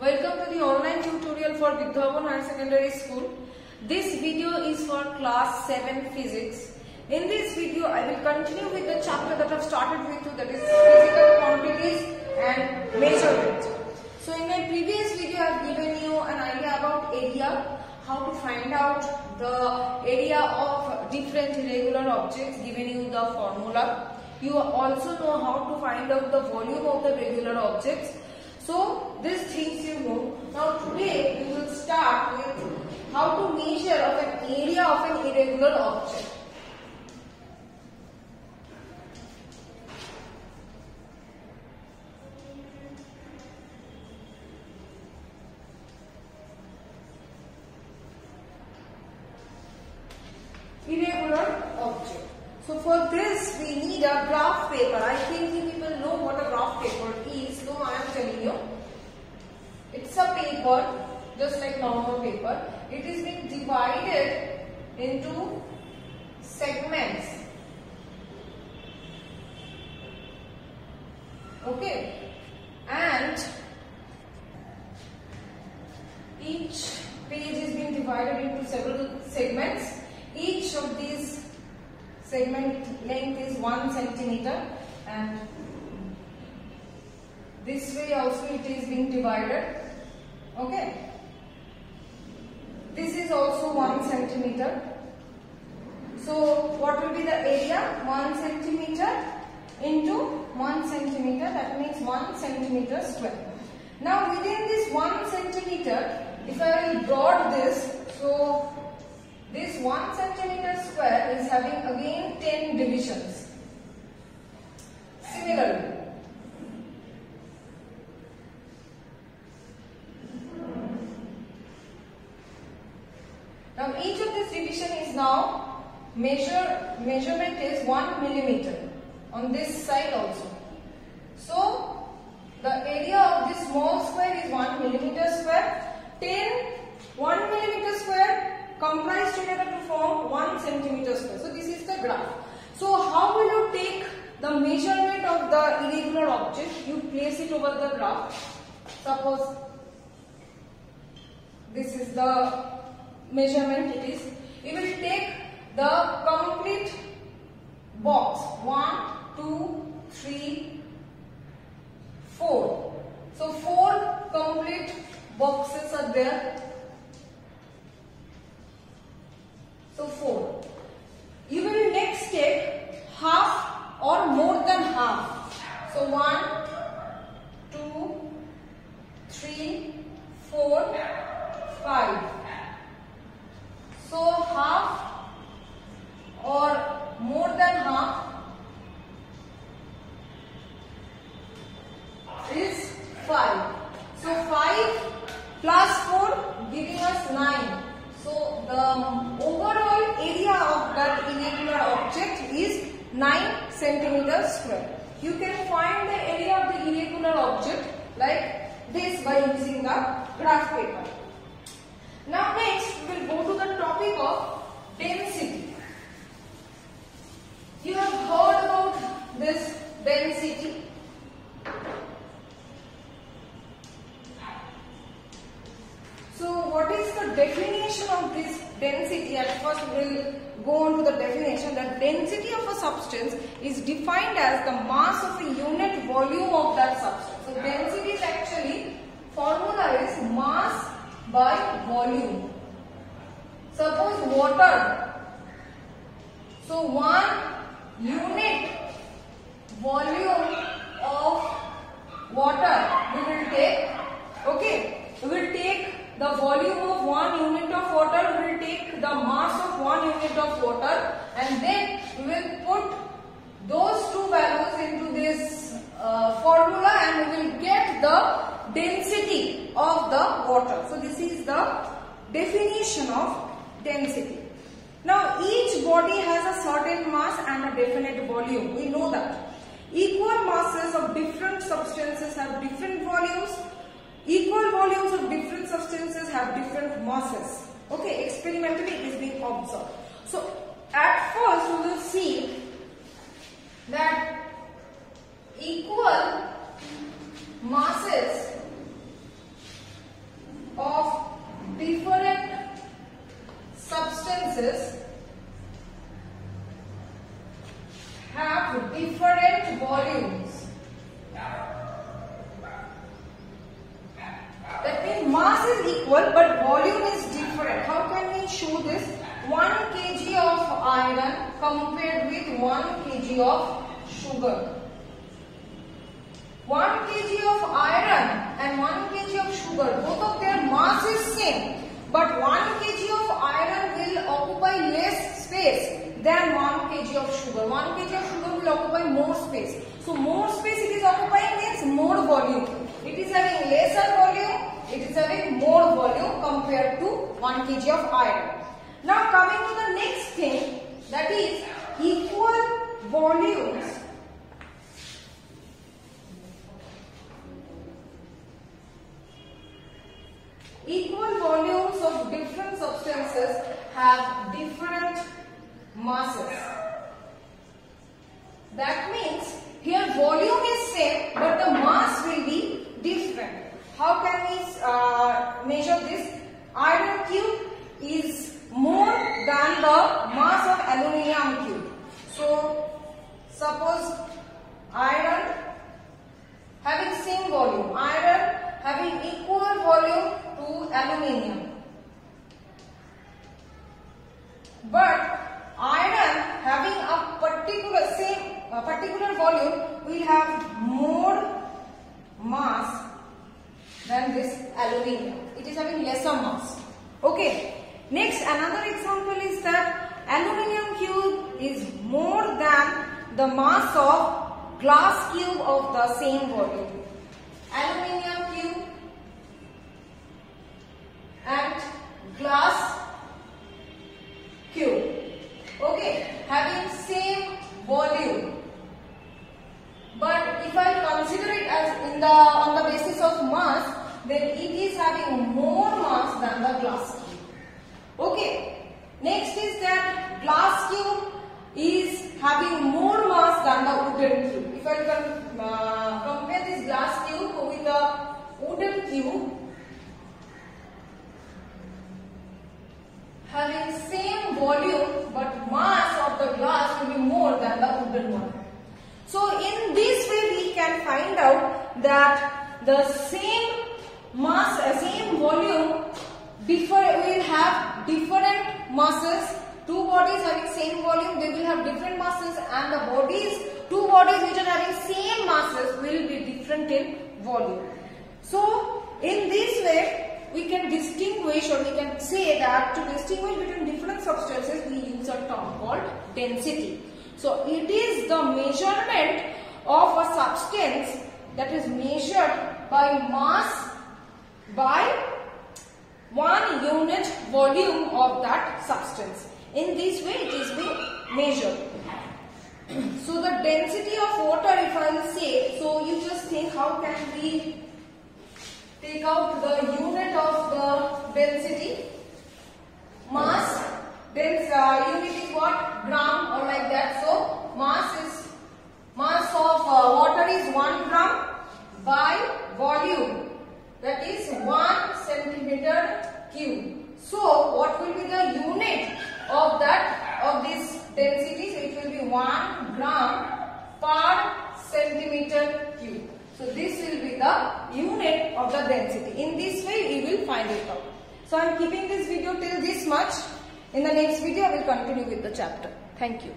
Welcome to the online tutorial for Bidya Bhaban Higher Secondary School. This video is for class 7 physics. In this video, I will continue with the chapter that I've started with you that is physical quantities and measurement. So in my previous video, I've given you an idea about area, how to find out the area of different irregular objects, given you the formula. You also know how to find out the volume of the regular objects. So these things you know. Now today we will start with how to measure of an area of an irregular object. Irregular object. So for this we need a graph paper. I think you people know what a graph paper is. So I am telling you. A paper just like normal paper. It is being divided into segments. Okay. And each page is being divided into several segments. Each of these segment length is 1 centimeter and this way also it is being divided okay. This is also 1 centimeter. So what will be the area? 1 centimeter into 1 centimeter. That means 1 centimeter square. Now within this 1 centimeter if I will broad this so this 1 centimeter square is having again 10 divisions. Similarly, now each of this division is now measure measurement is 1 millimeter on this side also. So the area of this small square is 1 millimeter square. 10 1 millimeter square comprised together to form 1 centimeter square. So this is the graph. So how will you take the measurement of the irregular object? You place it over the graph. Suppose this is the measurement it is. You will take the complete box 1, 2, 3, 4. So 4 complete boxes are there So 4. You will next take half or more than half. So 1, 2, 3, 4, 5. So half or more than half is 5. So 5 plus 4 giving us 9. So the overall area of that irregular object is 9 centimeter square. You can find the area of the irregular object like this by using the graph paper. Now next we will go to the topic of density. You have heard about this density. So what is the definition of this density? At first we will go on to the definition that density of a substance is defined as the mass of a unit volume of that substance. So density is actually formula is mass by volume. Suppose water. So one unit volume of water we will take. Okay, we will take the volume of one unit of water we will take the mass of one unit of water and then we will put those two values into this uh, formula and we will get the density of the water. So this is the definition of density. Now each body has a certain mass and a definite volume. We know that. Equal masses of different substances have different volumes Equal volumes of different substances have different masses. Okay, experimentally it is being observed. So, at first we will see that equal masses substances different volumes. That means mass is equal but volume is different. How can we show this? 1 kg of iron compared with 1 kg of sugar. 1 kg of iron and 1 kg of sugar, both of their mass is same. But 1 kg of iron will occupy less space than 1 kg of sugar. 1 kg of sugar will occupy more space. So more space it is occupying means more volume. It is having lesser volume, it is having more volume compared to 1 kg of iron. Now coming to the next thing that is equal volumes equal volumes of different substances have different masses. That means here volume is same but the mass will be different. How can we uh, measure this? Iron cube is more than the mass of aluminium cube. So suppose iron having same volume, iron having equal volume to aluminium. But iron having a particular same a particular volume will have more mass than this aluminium. It is having lesser mass. Okay. Next another example is that aluminium cube is more than the mass of glass cube of the same volume. Aluminium cube and glass cube. Okay, having same volume. But if I consider it as in the on the basis of mass, then it is having more mass than the glass cube. Okay. Next is that glass cube is having more mass than the wooden cube. If I can uh, compare this glass cube with a wooden cube, having same volume but mass of the glass will be more than the wooden one. So in this way we can find out that the same mass, uh, same volume differ, will have different masses. Two bodies having same volume, they will have different masses and the bodies, two bodies which are having same masses will be different in volume. So in this way we can distinguish or we can say that to distinguish between different substances we use a term called density. So it is the measurement of a substance that is measured by mass by one unit volume of that substance. In this way it is being measured. so the density of water if I will say, so you just think how can we take out the unit of the density. Mass, dens, uh, unit is what? Gram or like that. So, mass is, mass of uh, water is 1 gram by volume. That is 1 centimeter cube. So, what will be the unit of that, of this density? So, it will be 1 gram per centimeter cube. So this will be the unit of the density. In this way we will find it out. So I am keeping this video till this much. In the next video I will continue with the chapter. Thank you.